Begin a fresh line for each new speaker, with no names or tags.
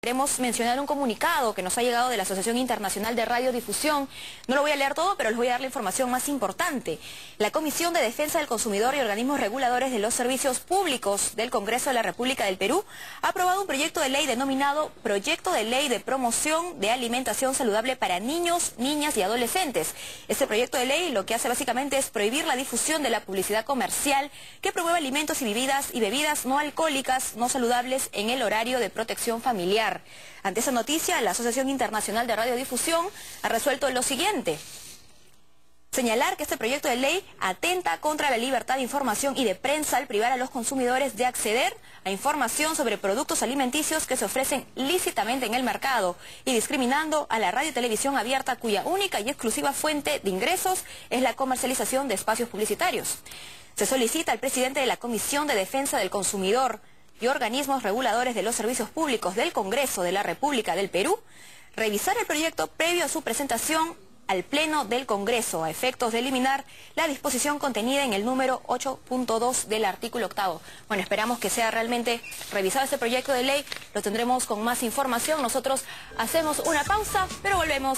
Queremos mencionar un comunicado que nos ha llegado de la Asociación Internacional de Radiodifusión. No lo voy a leer todo, pero les voy a dar la información más importante. La Comisión de Defensa del Consumidor y Organismos Reguladores de los Servicios Públicos del Congreso de la República del Perú ha aprobado un proyecto de ley denominado Proyecto de Ley de Promoción de Alimentación Saludable para Niños, Niñas y Adolescentes. Este proyecto de ley lo que hace básicamente es prohibir la difusión de la publicidad comercial que promueve alimentos y bebidas y bebidas no alcohólicas, no saludables en el horario de protección familiar. Ante esa noticia, la Asociación Internacional de Radiodifusión ha resuelto lo siguiente. Señalar que este proyecto de ley atenta contra la libertad de información y de prensa al privar a los consumidores de acceder a información sobre productos alimenticios que se ofrecen lícitamente en el mercado y discriminando a la radio y televisión abierta cuya única y exclusiva fuente de ingresos es la comercialización de espacios publicitarios. Se solicita al presidente de la Comisión de Defensa del Consumidor, y organismos reguladores de los servicios públicos del Congreso de la República del Perú revisar el proyecto previo a su presentación al Pleno del Congreso a efectos de eliminar la disposición contenida en el número 8.2 del artículo octavo. Bueno, esperamos que sea realmente revisado este proyecto de ley, lo tendremos con más información. Nosotros hacemos una pausa, pero volvemos.